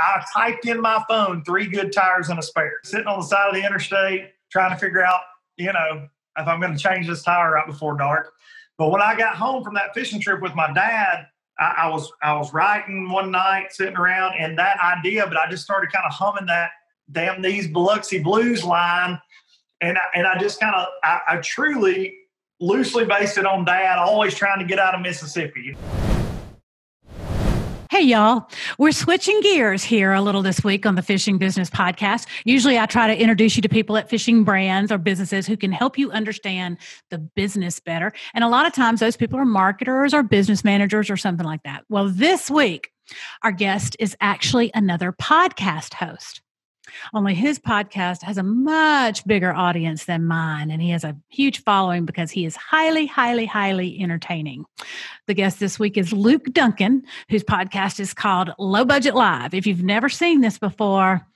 I typed in my phone three good tires and a spare, sitting on the side of the interstate, trying to figure out, you know, if I'm going to change this tire right before dark. But when I got home from that fishing trip with my dad, I, I was I was writing one night, sitting around, and that idea, but I just started kind of humming that "Damn These Biloxi Blues" line, and I, and I just kind of I, I truly loosely based it on dad, always trying to get out of Mississippi. Y'all. We're switching gears here a little this week on the Fishing Business Podcast. Usually, I try to introduce you to people at fishing brands or businesses who can help you understand the business better. And a lot of times, those people are marketers or business managers or something like that. Well, this week, our guest is actually another podcast host. Only his podcast has a much bigger audience than mine, and he has a huge following because he is highly, highly, highly entertaining. The guest this week is Luke Dunkin, whose podcast is called Low Budget Live. If you've never seen this before,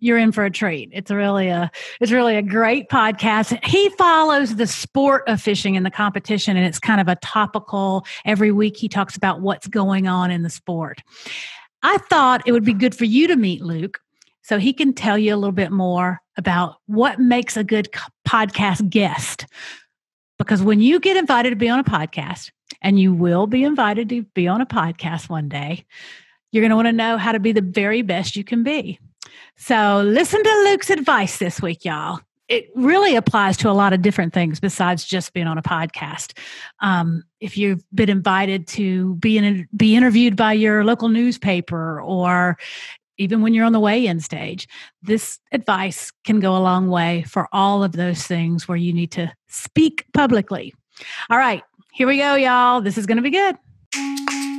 you're in for a treat. It's really a it's really a great podcast. He follows the sport of fishing and the competition and it's kind of a topical every week he talks about what's going on in the sport. I thought it would be good for you to meet Luke so he can tell you a little bit more about what makes a good podcast guest. Because when you get invited to be on a podcast, and you will be invited to be on a podcast one day, you're going to want to know how to be the very best you can be. So listen to Luke's advice this week, y'all. It really applies to a lot of different things besides just being on a podcast. Um, if you've been invited to be in, be interviewed by your local newspaper, or even when you're on the weigh in stage, this advice can go a long way for all of those things where you need to speak publicly. All right, here we go, y'all. This is going to be good.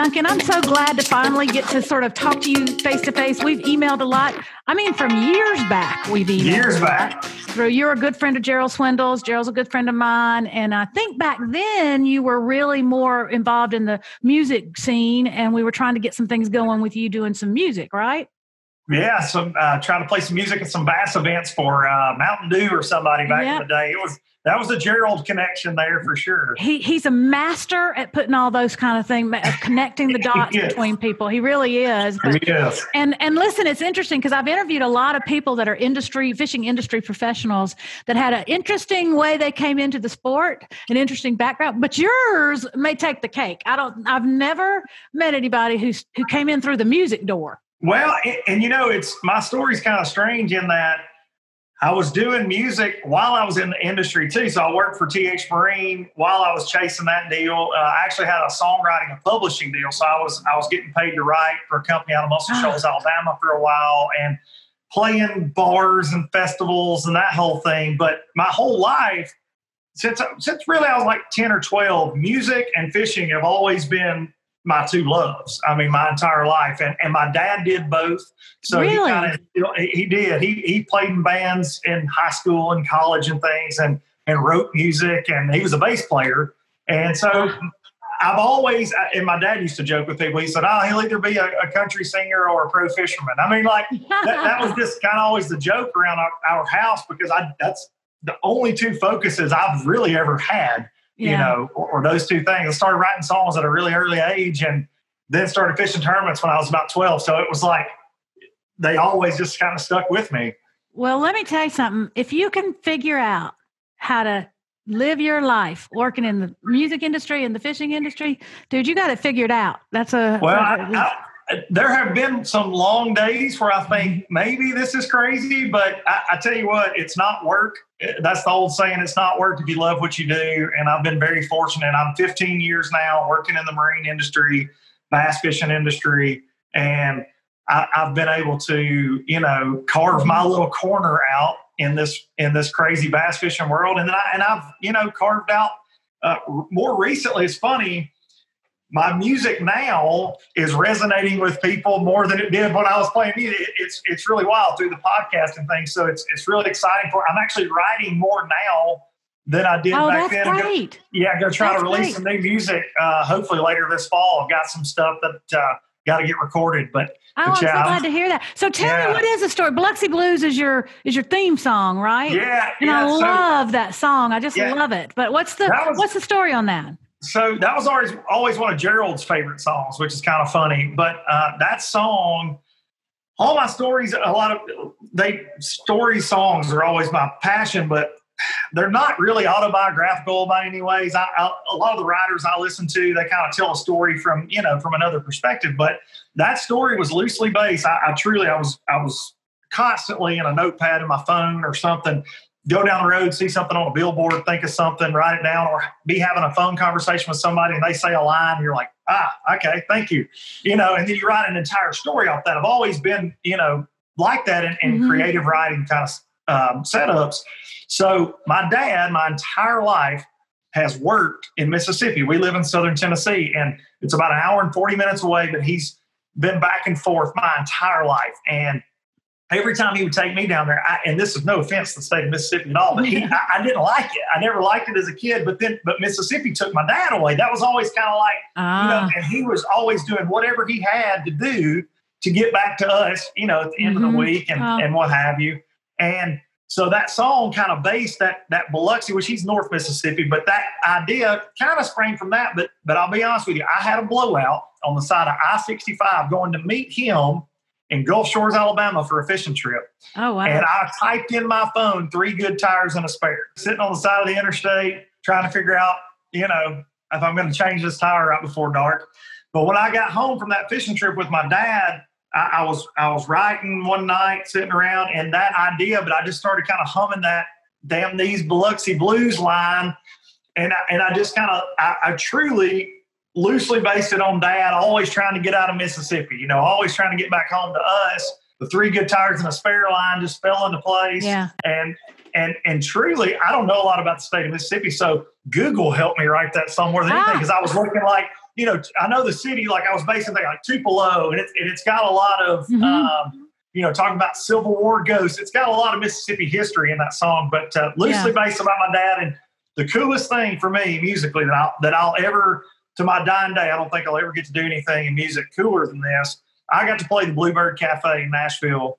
Dunkin. I'm so glad to finally get to sort of talk to you face to face. We've emailed a lot. I mean, from years back, we've emailed. Years back. Through you're a good friend of Gerald Swindles. Gerald's a good friend of mine, and I think back then you were really more involved in the music scene, and we were trying to get some things going with you doing some music, right? Yeah, some uh, trying to play some music at some bass events for uh, Mountain Dew or somebody back yep. in the day. It was that was a Gerald connection there for sure. He he's a master at putting all those kind of things, connecting the dots between people. He really is. But, yes. And and listen, it's interesting because I've interviewed a lot of people that are industry fishing industry professionals that had an interesting way they came into the sport, an interesting background. But yours may take the cake. I don't. I've never met anybody who's who came in through the music door. Well, and, and you know, it's my story's kind of strange in that I was doing music while I was in the industry too. So I worked for TH Marine while I was chasing that deal. Uh, I actually had a songwriting and publishing deal, so I was I was getting paid to write for a company out of Muscle ah. Shoals, Alabama, for a while, and playing bars and festivals and that whole thing. But my whole life, since since really I was like ten or twelve, music and fishing have always been my two loves. I mean, my entire life, and and my dad did both. So really? he kind of you know, he did. He he played in bands in high school and college and things, and and wrote music, and he was a bass player. And so I've always, and my dad used to joke with people. He said, "Oh, he'll either be a, a country singer or a pro fisherman." I mean, like that, that was just kind of always the joke around our, our house because I that's the only two focuses I've really ever had yeah. you know, or, or, those two things. I started writing songs at a really early age and then started fishing tournaments when I was about 12. So it was like they always just kind of stuck with me. Well, let me tell you something. If you can figure out how to live your life working in the music industry and the fishing industry, dude, you got it figured out. That's a well. I, I, there have been some long days where I think maybe this is crazy, but I, I, tell you what, it's not work. That's the old saying, it's not work if you love what you do. And I've been very fortunate. I'm 15 years now working in the marine industry, bass fishing industry, and I, have been able to, you know, carve my little corner out in this in this crazy bass fishing world. And then I, and I've, you know, carved out uh, more recently. It's funny my music now is resonating with people more than it did when I was playing music. It's it's really wild through the podcast and things. So it's it's really exciting for. I'm actually writing more now than I did oh, back that's then. Great. Go, yeah, go try that's to release great. some new music. Uh, hopefully later this fall. I've got some stuff that uh, got to get recorded. But Oh, I'm so glad to hear that. So tell yeah. me, what is the story? Biloxi Blues is your is your theme song, right? Yeah, and yeah, I love that song. I just yeah. love it. But what's the was, what's the story on that? So that was always always one of Gerald's favorite songs, which is kind of funny. But uh, that song, all my stories, a lot of they story songs are always my passion, but they're not really autobiographical by any ways. I, I, a lot of the writers I listen to, they kind of tell a story from you know from another perspective. But that story was loosely based. I, I truly, I was, I was constantly in a notepad in my phone or something. Go down the road, see something on a billboard, think of something, write it down, or be having a phone conversation with somebody and they say a line, and you're like, ah, okay, thank you, you know, and then you write an entire story off that. I've always been, you know, like that in, in mm-hmm. creative writing kind of um, setups. So my dad, my entire life, has worked in Mississippi. We live in southern Tennessee, and it's about an hour and 40 minutes away, but he's been back and forth my entire life. And every time he would take me down there, I, and this is no offense to the state of Mississippi at all, but he, I, I, didn't like it. I never liked it as a kid. But then, but Mississippi took my dad away. That was always kind of like, you know, ah. and he was always doing whatever he had to do to get back to us, you know, at the end mm-hmm. of the mm-hmm. week and, oh. and what have you. And so that song kind of based that that Biloxi, which he's North Mississippi, but that idea kind of sprang from that. But but I'll be honest with you, I had a blowout on the side of I-65 going to meet him in Gulf Shores, Alabama for a fishing trip. Oh wow. And I typed in my phone three good tires and a spare, sitting on the side of the interstate, trying to figure out, you know, if I'm going to change this tire right before dark. But when I got home from that fishing trip with my dad, I, I, was I was writing one night, sitting around, and that idea, but I just started kind of humming that "Damn These Biloxi Blues" line, and I, and I just kind of I, I truly loosely based it on Dad, always trying to get out of Mississippi. You know, always trying to get back home to us. The three good tires and a spare line just fell into place. Yeah. And and and truly, I don't know a lot about the state of Mississippi, so Google helped me write that song more than anything because ah. I was looking like you know, I know the city, like I was thing like Tupelo, and, it, and it's got a lot of, mm-hmm. um, you know, talking about Civil War ghosts. It's got a lot of Mississippi history in that song, but uh, loosely yeah. based about my dad. And the coolest thing for me musically that I'll, that I'll ever, to my dying day, I don't think I'll ever get to do anything in music cooler than this. I got to play the Bluebird Cafe in Nashville,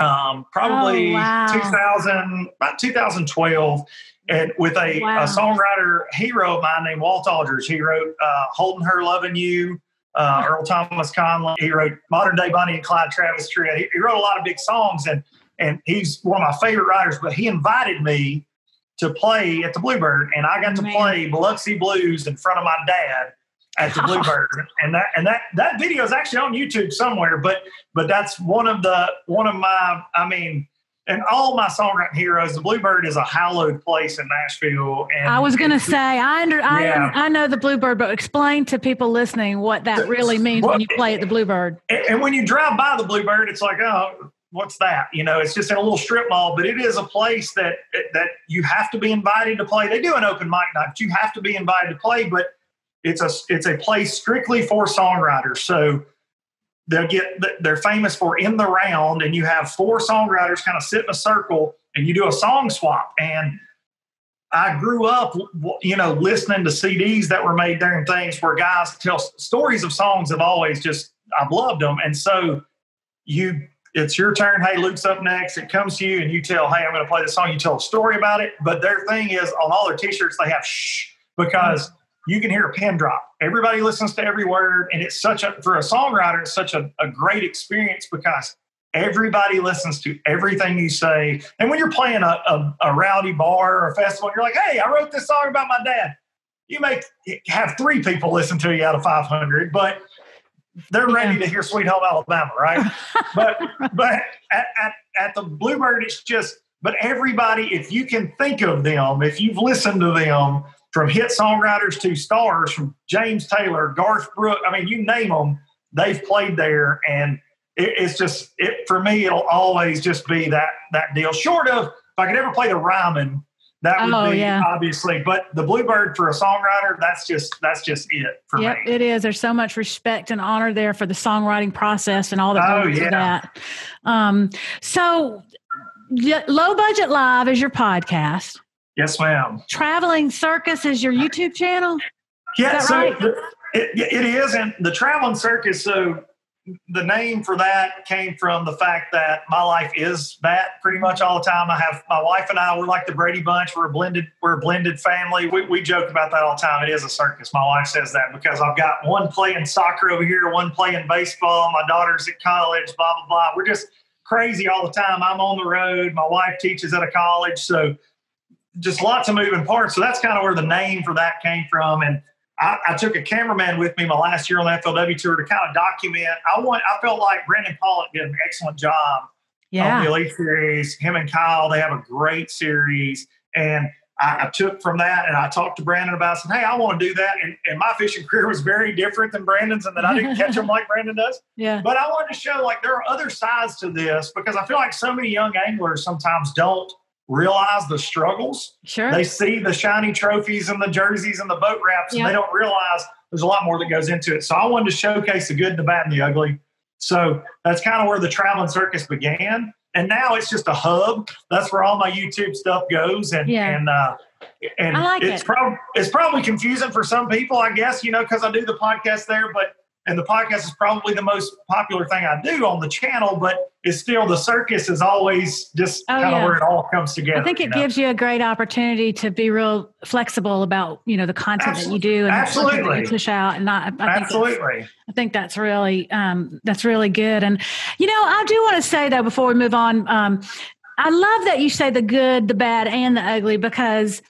um, probably oh, wow. 2000, about 2012 and with a, wow. a, songwriter hero of mine named Walt Aldridge. He wrote uh, "Holding Her, Loving You," uh, Earl Thomas Conley. He wrote "Modern Day Bonnie and Clyde Travis Tritt." He, he, wrote a lot of big songs, and and he's one of my favorite writers. But he invited me to play at the Bluebird, and I got to Man. play Biloxi Blues in front of my dad at the Bluebird, and that and that that video is actually on YouTube somewhere. But but that's one of the one of my I mean and all my songwriting heroes, the Bluebird is a hallowed place in Nashville. And I was going to say, I under, yeah. I, I know the Bluebird, but explain to people listening what that really means well, when you play at the Bluebird. And, and when you drive by the Bluebird, it's like, oh, what's that? You know, it's just in a little strip mall, but it is a place that that you have to be invited to play. They do an open mic night, but you have to be invited to play. But it's a it's a place strictly for songwriters. So they'll get they're famous for in the round and you have four songwriters kind of sit in a circle and you do a song swap and i grew up you know listening to cds that were made there and things where guys tell stories of songs have always just i've loved them and so you it's your turn hey luke's up next it comes to you and you tell hey i'm going to play the song you tell a story about it but their thing is on all their t-shirts they have shh because you can hear a pin drop. Everybody listens to every word, and it's such a for a songwriter, it's such a, a great experience because everybody listens to everything you say. And when you're playing a, a, a rowdy bar or a festival, you're like, "Hey, I wrote this song about my dad." You may have three people listen to you out of 500, but they're ready to hear "Sweet Home Alabama," right? but but at, at, at the Bluebird, it's just. But everybody, if you can think of them, if you've listened to them, from hit songwriters to stars, from James Taylor, Garth Brooks. I mean, you name them, they've played there, and it, it's just it for me. It'll always just be that that deal. Short of if I could ever play the Ryman, that would oh, be yeah. obviously. But the Bluebird for a songwriter, that's just that's just it for yep, me. it is. There's so much respect and honor there for the songwriting process and all that oh, goes yeah. that. Um, so, low budget live is your podcast. Yes, ma'am. Traveling Circus is your YouTube channel? Yeah, so right? it, it is. And the Traveling Circus, so the name for that came from the fact that my life is that pretty much all the time. I have my wife and I, we're like the Brady Bunch. We're a blended, we're a blended family. We, we joke about that all the time. It is a circus. My wife says that because I've got one playing soccer over here, one playing baseball. My daughter's at college, blah, blah, blah. We're just crazy all the time. I'm on the road. My wife teaches at a college. So just lots of moving parts. So that's kind of where the name for that came from. And I, I, took a cameraman with me my last year on the FLW tour to kind of document. I want. I felt like Brandon Palaniuk did an excellent job yeah. on the Elite Series. Him and Kyle, they have a great series, and I, I, took from that and I talked to Brandon about. Said, "Hey, I want to do that." And, and my fishing career was very different than Brandon's, and that I didn't catch them like Brandon does. Yeah. But I wanted to show like there are other sides to this because I feel like so many young anglers sometimes don't realize the struggles. Sure. They see the shiny trophies and the jerseys and the boat wraps, and they don't realize there's a lot more that goes into it. So I wanted to showcase the good, the bad, and the ugly. So that's kind of where the traveling circus began. And now it's just a hub. That's where all my YouTube stuff goes. And yeah. and uh, and like it's it. probably it's probably confusing for some people, I guess, you know, because I do the podcast there, but and the podcast is probably the most popular thing I do on the channel, but it's still the circus is always just Oh, kind of yeah. where it all comes together. I think it you know? gives you a great opportunity to be real flexible about you know the content that you do and the that Absolutely. you push out. And not, I think that's- Absolutely. I think that's really um, that's really good. And you know, I do want to say though before we move on, um, I love that you say the good, the bad, and the ugly because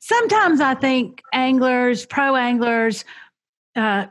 sometimes I think anglers, pro anglers, uh,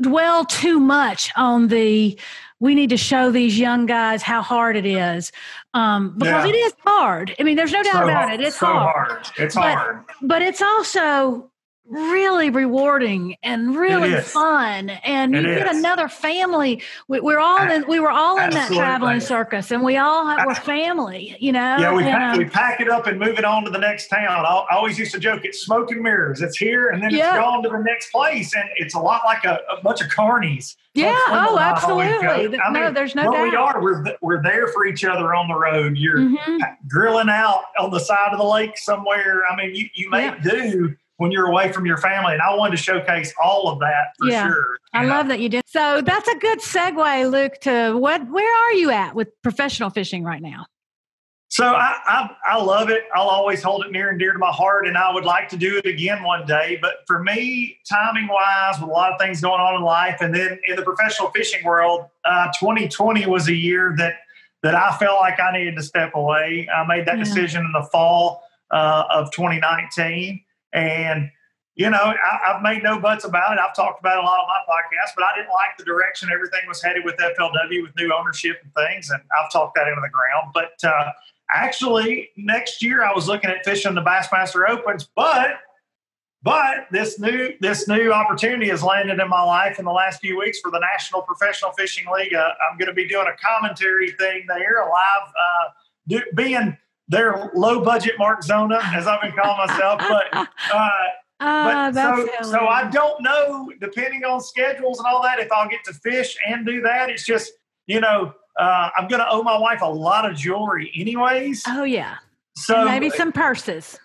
dwell too much on the we need to show these young guys how hard it is um, because Yeah. it is hard. I mean, there's no doubt So about hard. it. It's so hard It's But- hard. but it's also really rewarding and really fun and It you get another family we, we're all in we were all in that traveling circus and we all were family you know Yeah, we and, pack, um, we pack it up and move it on to the next town. I, always used to joke, it's smoke and mirrors. It's here and then Yeah. it's gone to the next place. And it's a lot like a, a bunch of carnies. yeah oh and I always absolutely. I no mean, there's no what we are, we're, we're there for each other on the road. You're Mhm. grilling out on the side of the lake somewhere. I mean, you, you make do when you're away from your family. And I wanted to showcase all of that for Yeah. sure. I know. love that you did. So that's a good segue, Luke, to what where are you at with professional fishing right now? So I, I I love it. I'll always hold it near and dear to my heart, and I would like to do it again one day. But for me, timing wise, with a lot of things going on in life, and then in the professional fishing world, uh, 2020 was a year that that I felt like I needed to step away. I made that Yeah. decision in the fall uh, of 2019, and you know I, I've made no buts about it. I've talked about a lot on my podcast, but I didn't like the direction everything was headed with FLW with new ownership and things, and I've talked that into the ground. But uh, actually next year I was looking at fishing the Bassmaster Opens, but but this new this new opportunity has landed in my life in the last few weeks for the National Professional Fishing League. Uh, I'm going to be doing a commentary thing there, live, uh, do, being their low budget Mark Zona, as I've been calling myself. But uh, Ah, but so, so I don't know, depending on schedules and all that, if I'll get to fish and do that. It's just, you know, uh, I'm going to owe my wife a lot of jewelry anyways. Oh yeah. So Maybe some purses.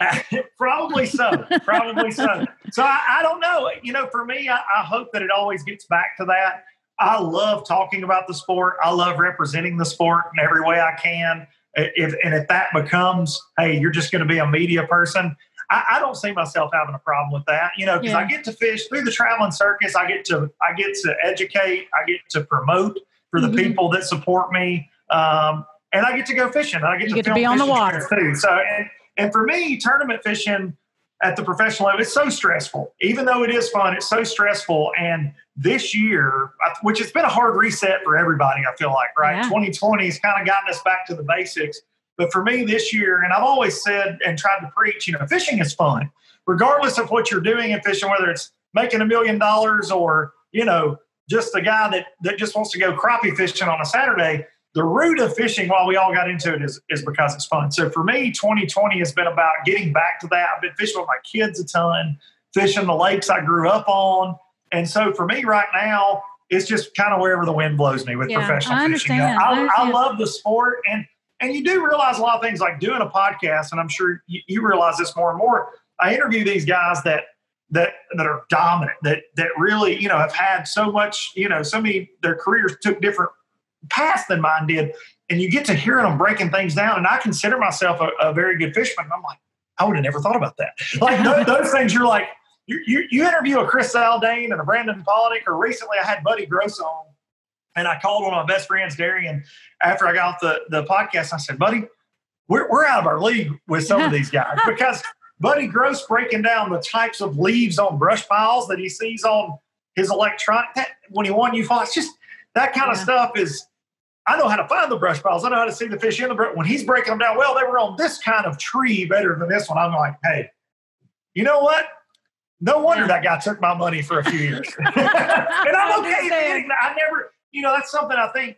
probably so. Probably so. So I, I don't know. You know, for me, I, I hope that it always gets back to that. I love talking about the sport. I love representing the sport in every way I can. If and if that becomes, hey, you're just going to be a media person, I, I don't see myself having a problem with that. You know, because I get to fish through the traveling circus. I get to I get to educate. I get to promote for the Mhm. people that support me. Um, and I get to go fishing. I get You to, get to be on the water. too. So and and for me, tournament fishing at the professional level, it's so stressful. Even though it is fun, it's so stressful. And this year, which has been a hard reset for everybody, I feel like, right? Yeah. 2020 has kind of gotten us back to the basics. But for me this year, and I've always said and tried to preach, you know, fishing is fun, regardless of what you're doing in fishing, whether it's making a million dollars or, you know, just a guy that, that just wants to go crappie fishing on a Saturday the root of fishing while we all got into it is, is because it's fun. So for me, 2020 has been about getting back to that. I've been fishing with my kids a ton, fishing the lakes I grew up on. And so for me right now, it's just kind of wherever the wind blows me with Yeah, professional I fishing. I I, I love the sport and and you do realize a lot of things like doing a podcast, and I'm sure you, you realize this more and more. I interview these guys that that that are dominant, that that really you know have had so much, you know, so many their careers took different paths than mine did, and you get to hearing them breaking things down. And I consider myself a, a very good fisherman. I'm like, I would have never thought about that. Like those, those things, you're like, you, you, you interview a Chris Zaldain and a Brandon Palaniuk, or recently I had Buddy Gross on, and I called one of my best friends, Darian, after I got off the, the podcast. I said, Buddy, we're, we're out of our league with some of these guys because Buddy Gross breaking down the types of leaves on brush piles that he sees on his electronic that, when he won you fall. It's just that kind yeah. of stuff is I know how to find the brush piles. I know how to see the fish in the brush. When he's breaking them down, well, they were on this kind of tree better than this one. I'm like, hey, you know what? No wonder yeah. that guy took my money for a few years. and I'm okay. I never, you know, that's something I think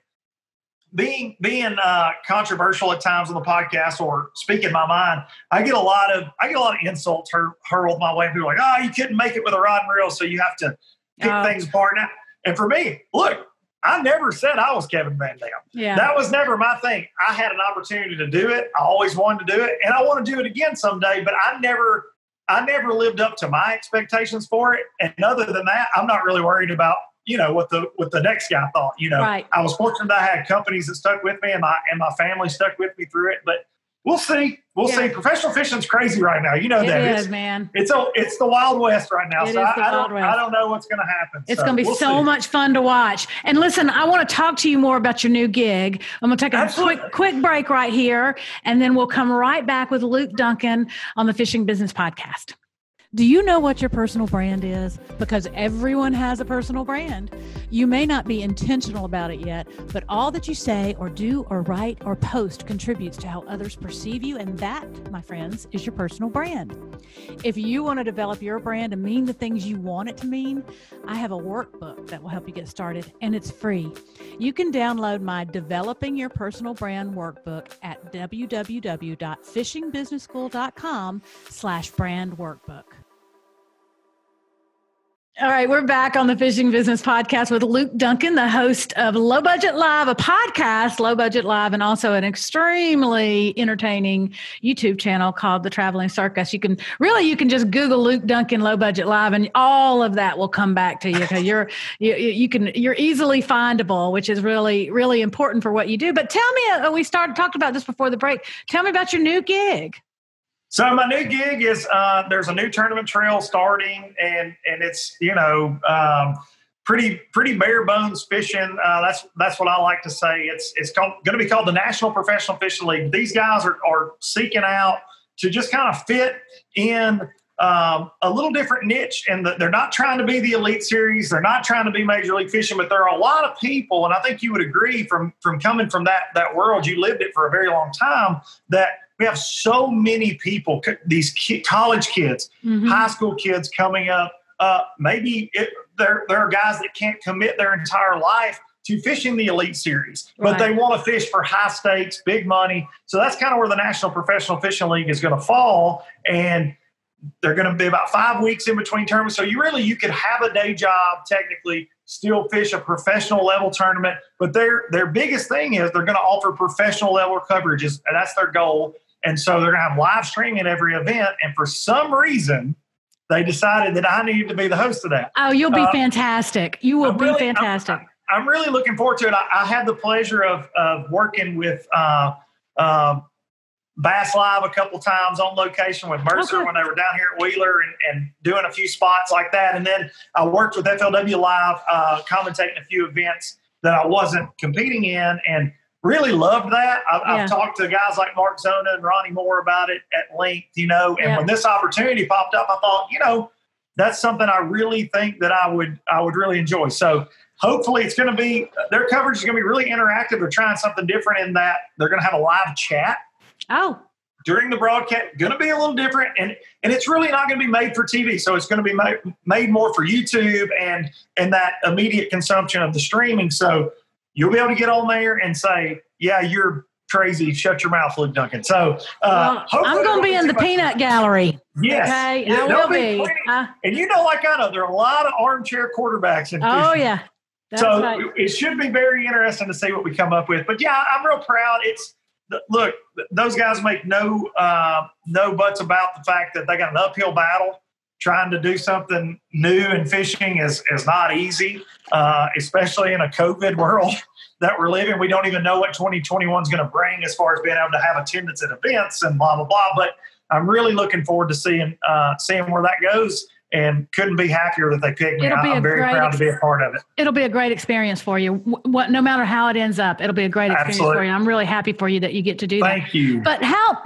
being being uh, controversial at times on the podcast or speaking my mind, I get a lot of I get a lot of insults hur- hurled my way. People are like, oh, you couldn't make it with a rod and reel, so you have to pick uh, things apart. Now, and for me, look, I never said I was Kevin Van Dam. Yeah. That was never my thing. I had an opportunity to do it. I always wanted to do it, and I want to do it again someday. But I never, I never lived up to my expectations for it. And other than that, I'm not really worried about you know what the what the next guy thought. You know, right. I was fortunate I had companies that stuck with me, and my and my family stuck with me through it. But we'll see. We'll yeah. see. Professional fishing's crazy right now. You know it that. Is, it's, man. It's a, it's the Wild West right now. It so I, I, don't, I don't know what's going to happen. It's so going to be we'll so see. much fun to watch. And listen, I want to talk to you more about your new gig. I'm going to take a Absolutely. quick quick break right here, and then we'll come right back with Luke Dunkin on the Fishing Business Podcast. Do you know what your personal brand is? Because everyone has a personal brand. You may not be intentional about it yet, but all that you say or do or write or post contributes to how others perceive you. And that, my friends, is your personal brand. If you want to develop your brand and mean the things you want it to mean, I have a workbook that will help you get started and it's free. You can download my Developing Your Personal Brand workbook at www.fishingbusinessschool.com slash brand workbook. All right, we're back on the Fishing Business Podcast with Luke Dunkin, the host of Low Budget Live, a podcast, Low Budget Live, and also an extremely entertaining YouTube channel called The Traveling Circus. You can really, you can just Google Luke Dunkin Low Budget Live, and all of that will come back to you because you're you, you can you're easily findable, which is really really important for what you do. But tell me, uh, we started talked about this before the break. Tell me about your new gig. So my new gig is uh, there's a new tournament trail starting, and and it's you know um, pretty pretty bare bones fishing. Uh, that's that's what I like to say. It's it's going to be called the National Professional Fishing League. These guys are are seeking out to just kind of fit in um, a little different niche, and the, they're not trying to be the elite series. They're not trying to be Major League Fishing, but there are a lot of people, and I think you would agree from from coming from that that world. You lived it for a very long time. That we have so many people, these college kids, mm-hmm. high school kids coming up. Uh, maybe it, there, there are guys that can't commit their entire life to fishing the elite series, right. but they want to fish for high stakes, big money. So that's kind of where the National Professional Fishing League is going to fall. And they're going to be about five weeks in between tournaments. So you really you could have a day job technically, still fish a professional level tournament. But their their biggest thing is they're going to offer professional level coverages, and that's their goal. And so they're going to have live streaming every event. And for some reason, they decided that I needed to be the host of that. Oh, you'll be uh, fantastic. You will I'm be really, fantastic. I'm, I'm, really looking forward to it. I, I had the pleasure of, of working with uh, uh, Bass Live a couple times on location with Mercer okay. when they were down here at Wheeler and, and, doing a few spots like that. And then I worked with FLW Live, uh, commentating a few events that I wasn't competing in. And really loved that. I've, yeah. I've, talked to guys like Mark Zona and Ronnie Moore about it at length, you know. And yeah. when this opportunity popped up, I thought, you know, that's something I really think that I would I would really enjoy. So hopefully, it's going to be their coverage is going to be really interactive. They're trying something different in that they're going to have a live chat. Oh. During the broadcast, going to be a little different, and and it's really not going to be made for TV. So it's going to be made, made more for YouTube and and that immediate consumption of the streaming. So you'll be able to get on there and say, yeah, you're crazy. Shut your mouth, Luke Dunkin. So uh, well, I'm going to be in the peanut gallery. Yes, okay, yeah, I will be. Uh, and you know, like I know, there are a lot of armchair quarterbacks in. Oh yeah. That's so right. it should be very interesting to see what we come up with. But yeah, I'm real proud. It's look, those guys make no uh, no buts about the fact that they got an uphill battle trying to do something new in fishing is is not easy, uh, especially in a COVID world that we're living. We don't even know what 2021 is going to bring as far as being able to have attendance at events and blah blah blah. But I'm really looking forward to seeing uh, seeing where that goes. And couldn't be happier that they picked me. I'm very proud to be a part of it. It'll be a great experience for you. What, no matter how it ends up, it'll be a great experience Absolutely. for you. I'm really happy for you that you get to do Thank that. Thank you. But how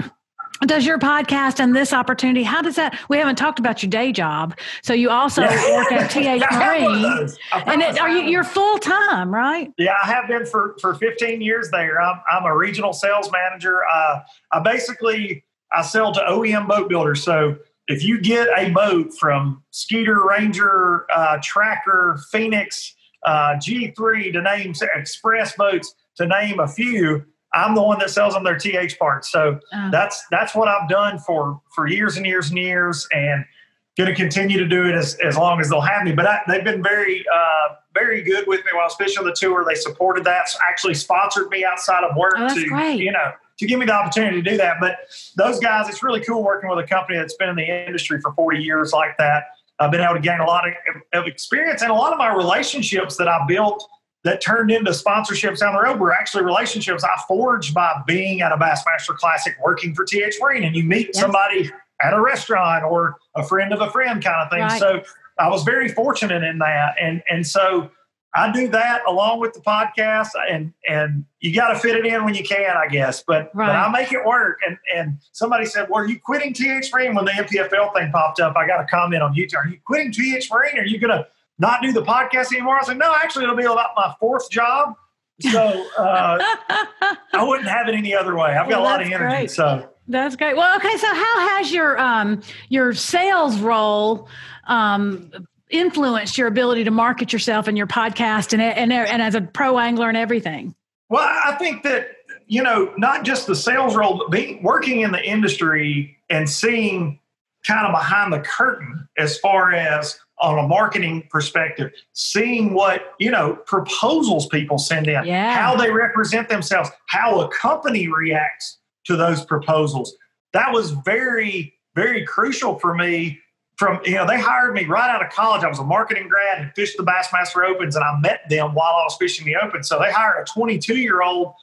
does your podcast and this opportunity how does that we haven't talked about your day job. So you also work at th marine. and it, are you you're full-time right? Yeah i have been for for 15 years there. I'm, I'm a regional sales manager. Uh, i basically i sell to oem boat builders. So if you get a boat from skeeter ranger uh, tracker phoenix uh, g3 to name express boats to name a few I'm the one that sells them their TH parts. So uh. that's that's what I've done for for years and years and years, and going to continue to do it as, as long as they'll have me. But I, they've been very uh, very good with me while I was fishing the tour. They supported that, actually sponsored me outside of work oh, to great. you know to give me the opportunity to do that. But those guys, it's really cool working with a company that's been in the industry for 40 years like that. I've been able to gain a lot of, of experience and a lot of my relationships that I built that turned into sponsorships down the road were actually relationships I forged by being at a Bassmaster Classic working for TH Marine. And you meet yes. somebody at a restaurant or a friend of a friend kind of thing. Right. So I was very fortunate in that. And and so I do that along with the podcast and and you got to fit it in when you can, I guess. But right. but I make it work. And and somebody said, "Well, are you quitting TH Marine?" When the MPFL thing popped up, I got a comment on YouTube. Are you quitting TH Marine? Are you gonna not do the podcast anymore. I said, no, actually, it'll be about my fourth job. So uh, I wouldn't have it any other way. I've got well, a lot of energy. Great. So that's great. Well, okay. So how has your um, your sales role um, influenced your ability to market yourself and your podcast and, and and as a pro angler and everything? Well, I think that you know not just the sales role, but being working in the industry and seeing kind of behind the curtain as far as on a marketing perspective, seeing what, you know, proposals people send in, yeah. how they represent themselves, how a company reacts to those proposals. That was very, very crucial for me. From, you know, they hired me right out of college. I was a marketing grad and fished the Bassmaster Opens, and I met them while I was fishing the Open. So they hired a 22 year old,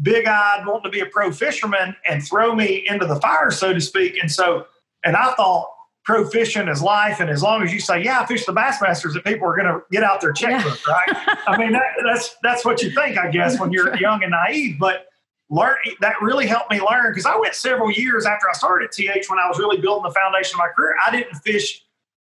big eyed, wanting to be a pro fisherman and throw me into the fire, so to speak. And so, and I thought, pro fishing is life, and as long as you say, "Yeah, I fish the Bassmasters," that people are going to get out their checkbook, yeah. right? I mean, that, that's that's what you think, I guess, when you're young and naive. But learn that really helped me learn because I went several years after I started at TH when I was really building the foundation of my career. I didn't fish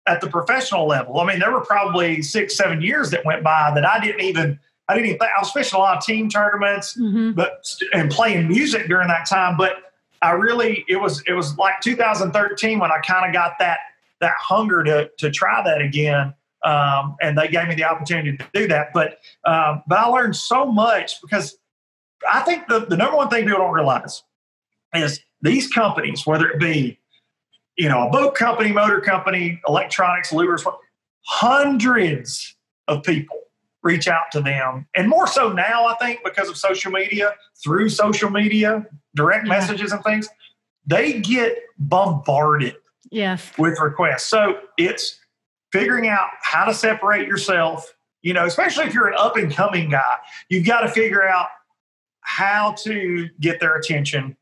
at the professional level. I mean, there were probably six, seven years that went by that I didn't even. I didn't even think I was fishing a lot of team tournaments, mm-hmm. but and playing music during that time, but I really it was it was like 2013 when I kind of got that that hunger to to try that again. Um, and they gave me the opportunity to do that. But um, but I learned so much because I think the, the number one thing people don't realize is these companies, whether it be you know a boat company, motor company, electronics, lures, hundreds of people reach out to them. And more so now, I think, because of social media, through social media, direct yeah. messages and things, they get bombarded yes. with requests. So it's figuring out how to separate yourself, you know, especially if you're an up and coming guy, you've got to figure out how to get their attention.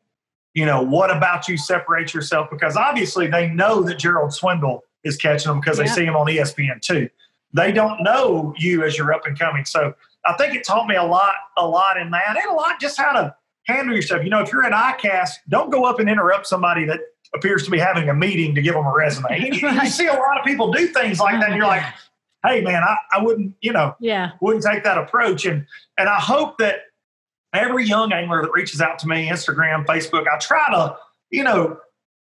You know, what about you separates yourself? Because obviously they know that Gerald Swindle is catching them because they see him on ESPN too they don't know you as you're up and coming. So I think it taught me a lot, a lot in that, and a lot just how to handle yourself. You know, if you're at ICAST, don't go up and interrupt somebody that appears to be having a meeting to give them a resume. You, you see a lot of people do things like that, and you're like, "Hey, man, I, I wouldn't, you know, yeah, wouldn't take that approach." And and I hope that every young angler that reaches out to me, Instagram, Facebook, I try to, you know,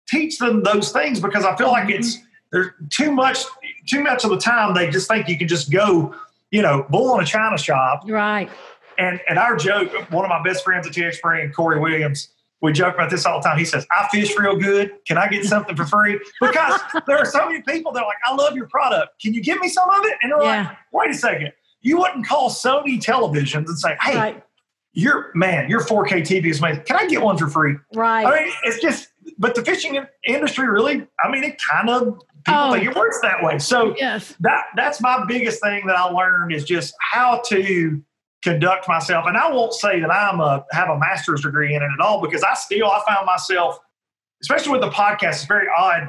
teach them those things because I feel like mm-hmm. it's there's too much too much of the time they just think you can just go, you know, bull in a china shop. Right. And and our joke, one of my best friends at TH Spring, Corey Williams, we joke about this all the time. He says, I fish real good. Can I get something for free? Because there are so many people that are like, I love your product. Can you give me some of it? And they're yeah. like, wait a second. You wouldn't call Sony televisions and say, hey, right. your man, your 4K TV is amazing. Can I get one for free? Right. I mean, it's just but the fishing industry really, I mean, it kind of people Oh. think it works that way. So Yes. that that's my biggest thing that I learned is just how to conduct myself. And I won't say that I'm a have a master's degree in it at all because I still I found myself, especially with the podcast, it's very odd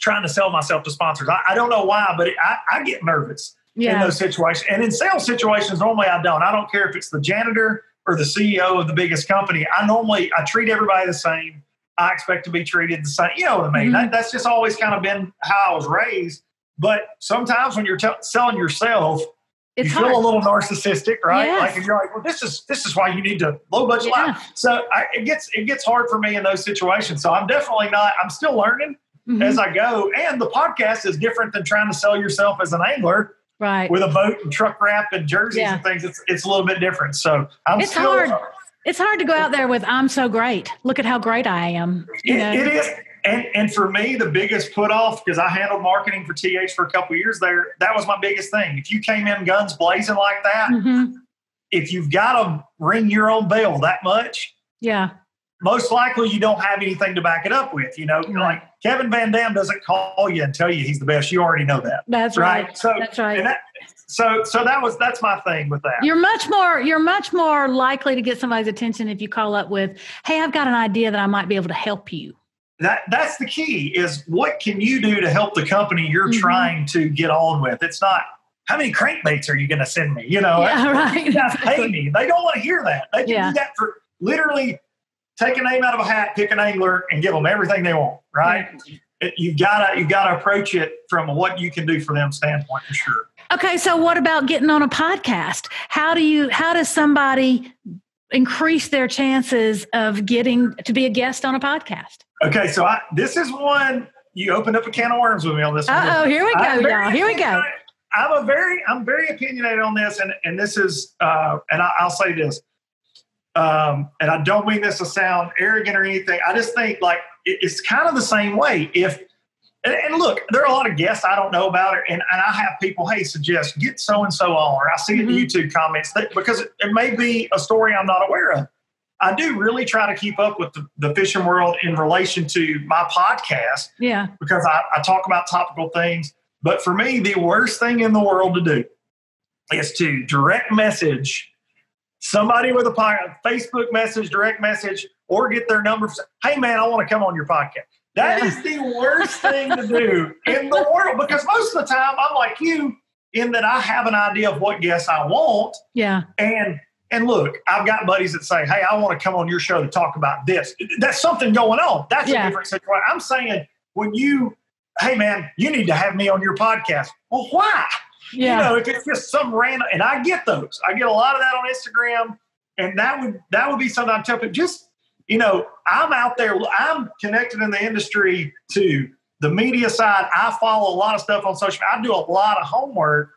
trying to sell myself to sponsors. I, I don't know why, but it, I, I get nervous in those situations. And in sales situations, normally I don't. I don't care if it's the janitor or the CEO of the biggest company. I normally I treat everybody the same. I expect to be treated the same. You know what I mean? Mhm. That, that's just always kind of been how I was raised. But sometimes when you're t- selling yourself, It's you feel a little narcissistic, right? Yes. Like if you're like, well, this is this is why you need to low budget Yeah. life. So I, it gets it gets hard for me in those situations. So I'm definitely not. I'm still learning Mhm. as I go. And the podcast is different than trying to sell yourself as an angler right. with a boat and truck wrap and jerseys Yeah. and things. It's it's a little bit different. So I'm It's still. hard. It's hard to go out there with "I'm so great." Look at how great I am. You It, it is. And, and for me, the biggest put off, because I handled marketing for TH for a couple years there, that was my biggest thing. If you came in guns blazing like that, Mhm. if you've got to ring your own bell that much, Yeah. most likely you don't have anything to back it up with. You know, Right. like Kevin Van Dam doesn't call you and tell you he's the best. You already know that, That's right? right. So That's right. And that, so so that was that's my thing with that. You're much more you're much more likely to get somebody's attention if you call up with, "Hey, I've got an idea that I might be able to help you." that that's the key is what can you do to help the company you're Mhm. trying to get on with it's not how many crankbaits are you going to send me you know yeah, right. you guys pay me they don't want to hear that they can Yeah. do that for literally take a name out of a hat pick an angler and give them everything they want right It- you've got to you've got to approach it from what you can do for them standpoint for sure Okay, so what about getting on a podcast? How do you how does somebody increase their chances of getting to be a guest on a podcast? okay so I, this is one you opened up a can of worms with me on this one oh, here we go, I'm y'all. Here we go. I'm a very, I'm very opinionated on this, and and this is, uh, and I, I'll say this, um, and I don't mean this to sound arrogant or anything. I just think like it, it's kind of the same way. If and, and look, there are a lot of guests I don't know about it, and, and I have people, hey, suggest get so and so on, or I see it in. Mm-hmm. YouTube comments that because it, it may be a story I'm not aware of. I do really try to keep up with the, the fishing world in relation to my podcast Yeah. because I, I talk about topical things. But for me, the worst thing in the world to do is to direct message somebody with a podcast, Facebook message, direct message, or get their number. Hey, man, I want to come on your podcast. That Yeah. is the worst thing to do in the world because most of the time I'm like you in that I have an idea of what guests I want. Yeah. And and look, I've got buddies that say, "Hey, I want to come on your show to talk about this." That's something going on. That's Yeah. a different situation. I'm saying when you, hey man, you need to have me on your podcast. Well, why? Yeah. You know, if it's just some random, and I get those. I get a lot of that on Instagram, and that would that would be something I tell people. Just you know, I'm out there. I'm connected in the industry to the media side. I follow a lot of stuff on social. media. I do a lot of homework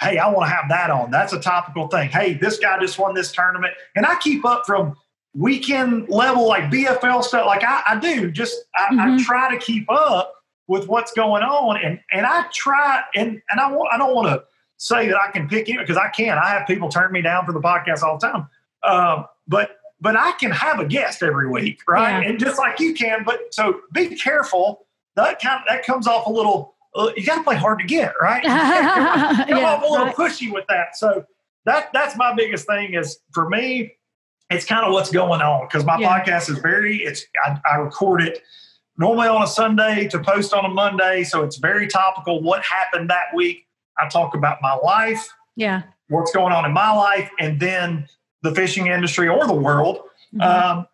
hey, I want to have that on. That's a topical thing. Hey, this guy just won this tournament. And I keep up from weekend level, like BFL stuff. Like I, I do, just I, I Mhm. try to keep up with what's going on. And and I try and and I want I don't want to say that I can pick it because I can. I have people turn me down for the podcast all the time. Um, but but I can have a guest every week, right? Yeah. And just like you can. But so be careful. That kind of, that comes off a little. Uh, you got to play hard to get, right? come yeah. off a little right. pushy with that. So that that's my biggest thing is for me, it's kind of what's going on because my Yeah. podcast is very it's I, I record it normally on a Sunday to post on a Monday, so it's very topical. What happened that week? I talk about my life, Yeah. what's going on in my life, and then the fishing industry or the world. Mhm. Um,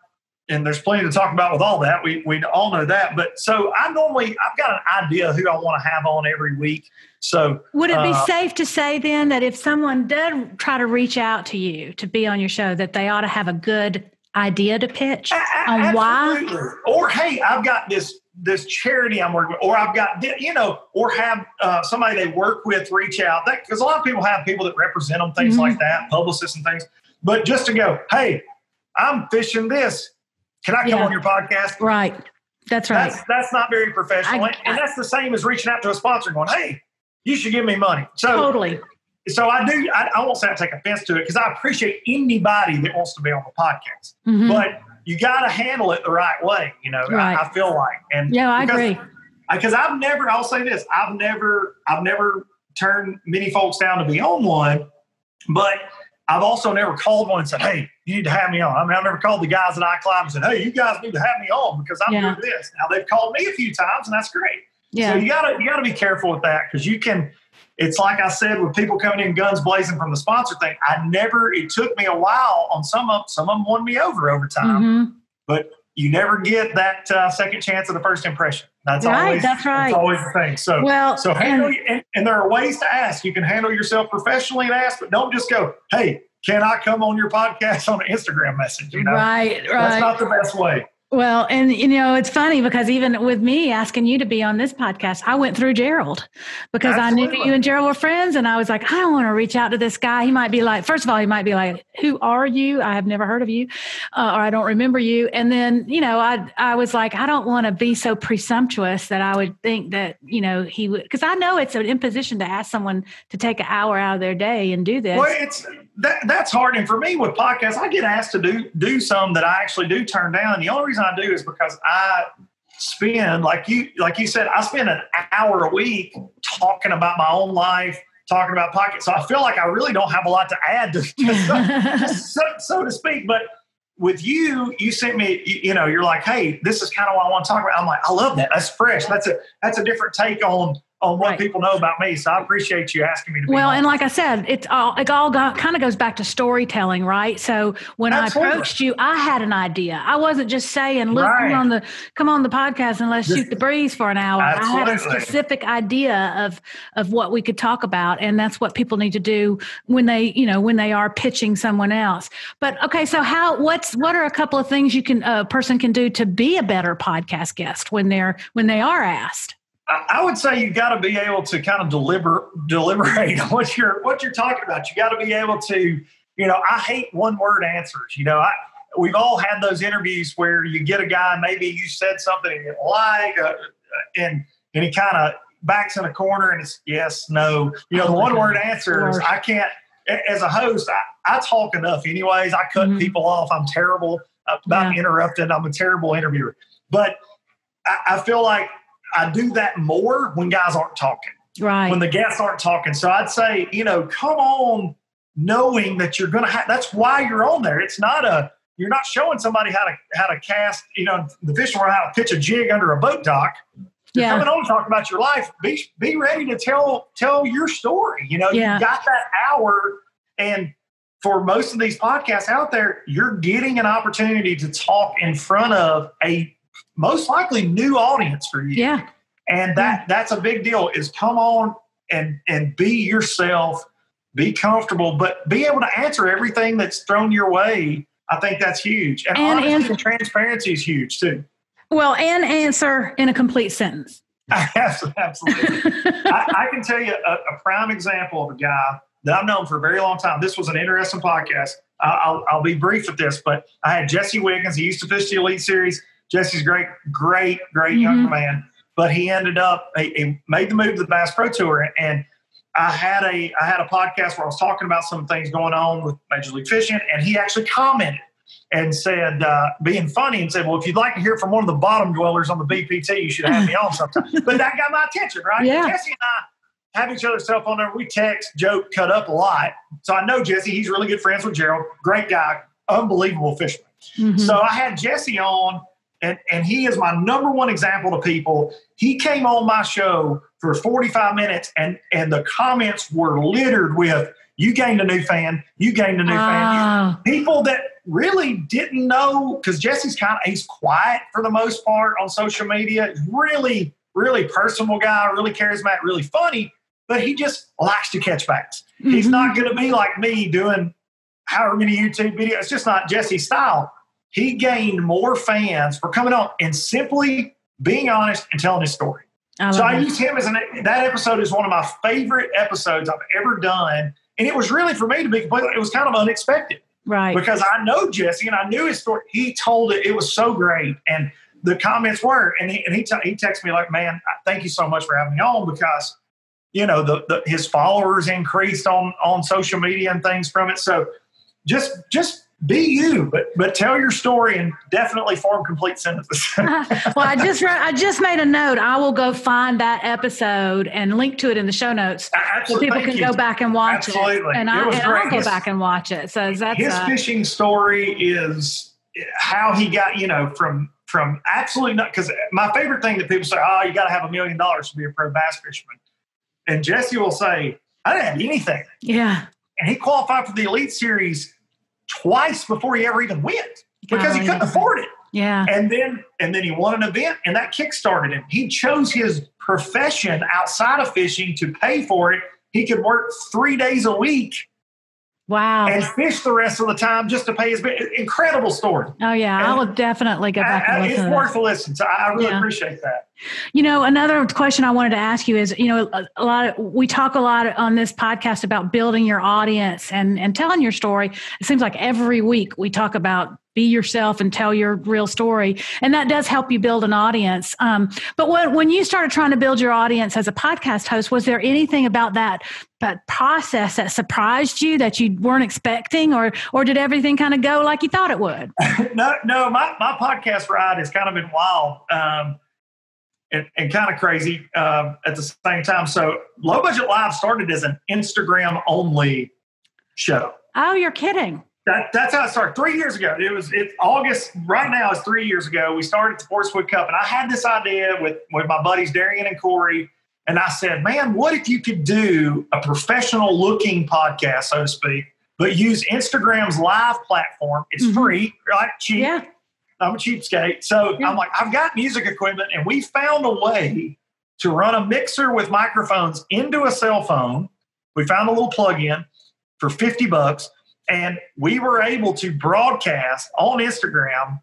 and there's plenty to talk about with all that. We we all know that. But so I normally I've got an idea who I want to have on every week. So Would it be uh, safe to say then that if someone did try to reach out to you to be on your show, that they ought to have a good idea to pitch A- a- on why? absolutely. Or hey, I've got this this charity I'm working with, or I've got you know, or have uh, somebody they work with reach out. That because a lot of people have people that represent them, things Mhm. like that, publicists and things. But just to go, hey, I'm fishing this. Can I come Yeah. on your podcast? Right. That's right. That's that's not very professional, I- and- and that's the same as reaching out to a sponsor, going, "Hey, you should give me money." So, totally. so I do. I, I won't say I take offense to it because I appreciate anybody that wants to be on the podcast Mhm. but you got to handle it the right way. You know, Right. I, I feel like, and Yeah, I because- agree. because I've never, I'll say this, I've never, I've never turned many folks down to be on one, but I've also never called one and said, "Hey, you need to have me on." I mean, I've never called the guys at iClimb and said, "Hey, you guys need to have me on because I'm Yeah. doing this." Now they've called me a few times, and that's great. Yeah. So you gotta you gotta be careful with that because you can. It's like I said with people coming in guns blazing from the sponsor thing. I never. It took me a while on some of some of them won me over over time, Mhm. but you never get that uh, second chance of the first impression. That's Right, always that's right. always the thing. So Well, so handle and- and, and there are ways to ask. You can handle yourself professionally and ask, but don't just go, "Hey, can I come on your podcast on an Instagram message?" You know, right, right. that's not the best way. Well, and you know, it's funny because even with me asking you to be on this podcast, I went through Gerald because I knew Absolutely. you and Gerald were friends. And I was like, I don't want to reach out to this guy. He might be like, first of all, he might be like, Who are you? I have never heard of you, uh, or I don't remember you. And then, you know, I, I was like, I don't want to be so presumptuous that I would think that, you know, he would, because I know it's an imposition to ask someone to take an hour out of their day and do this. Well, it's that that's hard, and for me with podcasts, I get asked to do do some that I actually do turn down. And the only reason I do is because I spend like you like you said, I spend an hour a week talking about my own life, talking about podcasts. So I feel like I really don't have a lot to add to, to so, so to speak. But with you, you sent me, you, you know, you're like, hey, this is kind of what I want to talk about. I'm like, I love that. That's fresh. That's a that's a different take on on what Right. people know about me. So I appreciate you asking me to be Well, on. and like I said, it's all it all got, kind of goes back to storytelling, right? So when Absolutely. I approached you, I had an idea. I wasn't just saying, "Look, Right. come on the come on the podcast and let's shoot the breeze for an hour." I had a specific idea of of what we could talk about, and that's what people need to do when they, you know, when they are pitching someone else. But okay, so how? What's what are a couple of things you can a person can do to be a better podcast guest when they're when they are asked? I would say you've got to be able to kind of deliver deliberate on what you're what you're talking about. You got to be able to, you know, I hate one word answers. You know, I we've all had those interviews where you get a guy, maybe you said something he didn't like, uh, and and he kind of backs in a corner and it's yes, no. You know, the one word answers. I can't. As a host, I, I talk enough anyways. I cut Mhm. people off. I'm terrible about Yeah. interrupting. I'm a terrible interviewer, but I, I feel like I do that more when guys aren't talking, Right. when the guests aren't talking. So I'd say, you know, come on, knowing that you're going to have. That's why you're on there. It's not a. You're not showing somebody how to how to cast. You know, the fishing rod, how to pitch a jig under a boat dock. You're Yeah. coming on to talk about your life. Be be ready to tell tell your story. You know, Yeah. you got that hour, and for most of these podcasts out there, you're getting an opportunity to talk in front of a most likely new audience for you Yeah. and that that's a big deal is come on and and be yourself be comfortable but be able to answer everything that's thrown your way i think that's huge and, And honesty answer- and transparency is huge too Well, and answer in a complete sentence. absolutely I, I can tell you a, a prime example of a guy that I've known for a very long time. This was an interesting podcast. I'll, I'll be brief with this, but I had Jesse Wiggins. He used to fish the Elite Series. Jesse's great, great, great young Mhm. man. But he ended up he, he made the move to the Bass Pro Tour, and I had a I had a podcast where I was talking about some things going on with Major League Fishing, and he actually commented and said, uh, being funny, and said, "Well, if you'd like to hear from one of the bottom dwellers on the BPT, you should have me on sometime." but that got my attention, right? Yeah. Jesse and I have each other's cell phone number. We text, joke, cut up a lot. So I know Jesse. He's really good friends with Gerald. Great guy, unbelievable fisherman. Mhm. So I had Jesse on, and, and he is my number one example to people. He came on my show for 45 minutes, and, and the comments were littered with, You gained a new fan, you gained a new fan. Oh, People that really didn't know, because Jesse's kind of, he's quiet for the most part on social media. Really, really personal guy, really charismatic, really funny, but he just likes to catch bass. He's Mhm. not going to be like me doing however many YouTube videos. It's just not Jesse's style. He gained more fans for coming on and simply being honest and telling his story. I So I it. use him as an that episode is one of my favorite episodes I've ever done. And it was really for me to be completely it was kind of unexpected right. because I know Jesse and I knew his story. He told it, it was so great. And the comments were, and he and he, t- he texted me like, man, thank you so much for having me on because you know the, the his followers increased on on social media and things from it. So just just be you, but but tell your story and definitely form complete sentences. well, I just wrote, I just made a note. I will go find that episode and link to it in the show notes Absolutely. so people can you. go back and watch Absolutely. it. And, It I, was and great. I'll go back and watch it. So that's His uh, fishing story is how he got, you know, from from absolutely not because my favorite thing that people say, oh, you got to have a million dollars to be a pro bass fisherman, and Jesse will say, I didn't have anything, yeah. and he qualified for the Elite Series twice before he ever even went because he couldn't afford it. Yeah. and then and then he won an event and that kick-started him he chose his profession outside of fishing to pay for it he could work three days a week Wow. and fish the rest of the time just to pay his bill incredible story oh yeah, I will definitely go back I- and listen it's worth a listen so i I really Yeah. appreciate that You know, another question I wanted to ask you is, you know, a, a lot of we talk a lot on this podcast about building your audience and and telling your story. It seems like every week we talk about be yourself and tell your real story, and that does help you build an audience. Um, but when when you started trying to build your audience as a podcast host, was there anything about that that process that surprised you that you weren't expecting, or or did everything kind of go like you thought it would? no no my, my podcast ride has kind of been wild um, and, and kind of crazy um, at the same time so low budget live started as an instagram only show Oh, you're kidding. That, that's how it started. Three years ago, it was it August. Right now, is three years ago. We started the Forrest Wood Cup, and I had this idea with with my buddies Darian and Corey, and I said, "Man, what if you could do a professional looking podcast, so to speak, but use Instagram's live platform? It's Mhm. free, right? Cheap. Yeah. I'm a cheapskate. So Yeah. I'm like, I've got music equipment, and we found a way to run a mixer with microphones into a cell phone. We found a little plug-in for 50 bucks, and we were able to broadcast on Instagram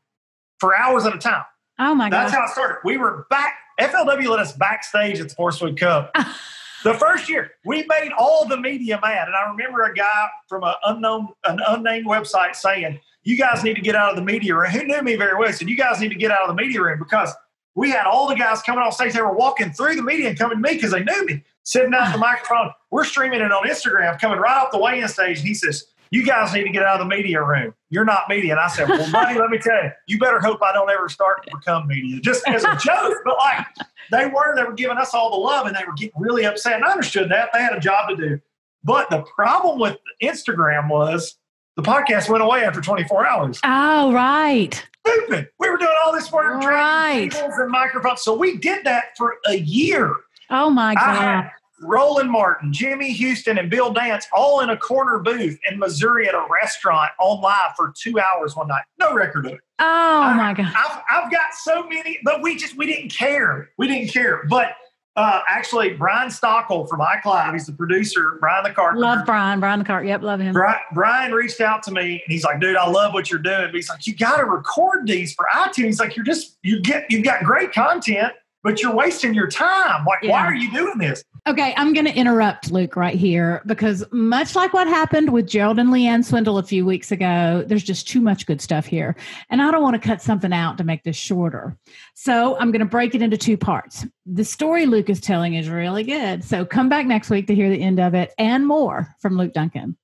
for hours at a time. Oh my god. That's gosh. how it started. We were back. FLW let us backstage at the Forrest Wood Cup. the first year, we made all the media mad, and I remember a guy from an unknown, an unnamed website saying, "You guys need to get out of the media room." Who knew me very well? He said, "You guys need to get out of the media room because we had all the guys coming off stage. They were walking through the media and coming to me because they knew me, sitting out the microphone. We're streaming it on Instagram, coming right off the weigh-in stage. And he says." You guys need to get out of the media room. You're not media. And I said, Well, buddy, let me tell you, you better hope I don't ever start to become media. Just as a joke, but like they were, they were giving us all the love and they were getting really upset. And I understood that. They had a job to do. But the problem with Instagram was the podcast went away after 24 hours. Oh, right. Stupid. We were doing all this work, Right. cables and microphones. So we did that for a year. Oh my I God. Roland Martin, Jimmy Houston, and Bill Dance all in a corner booth in Missouri at a restaurant on live for two hours one night. No record of it. Oh my God. I've, I've got so many, but we just we didn't care. We didn't care. But uh, actually, Brian Stockel from iCloud, he's the producer. Brian the Carpenter. Love Brian. Brian the cart. Yep, love him. Brian, Brian reached out to me and he's like, dude, I love what you're doing. But he's like, you got to record these for iTunes. He's like, you're just, you get, you've got great content, but you're wasting your time. Like, why are you doing this? Okay, I'm going to interrupt Luke right here because much like what happened with Gerald and Leanne Swindle a few weeks ago, there's just too much good stuff here. And I don't want to cut something out to make this shorter. So I'm going to break it into two parts. The story Luke is telling is really good. So come back next week to hear the end of it and more from Luke Dunkin.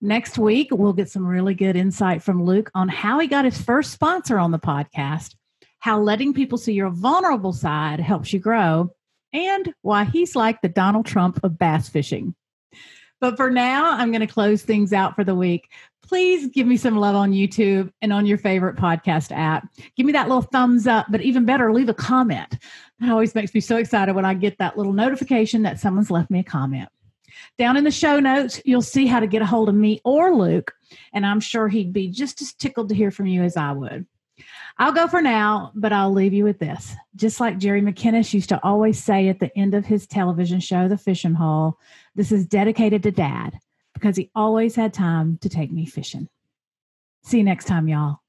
Next week, we'll get some really good insight from Luke on how he got his first sponsor on the podcast, how letting people see your vulnerable side helps you grow, and why he's like the Donald Trump of bass fishing. But for now, I'm going to close things out for the week. Please give me some love on YouTube and on your favorite podcast app. Give me that little thumbs up, but even better, leave a comment. That always makes me so excited when I get that little notification that someone's left me a comment. Down in the show notes, you'll see how to get a hold of me or Luke, and I'm sure he'd be just as tickled to hear from you as I would. I'll go for now, but I'll leave you with this. Just like Jerry McKinnis used to always say at the end of his television show, The Fishing Hole, this is dedicated to dad because he always had time to take me fishing. See you next time, y'all.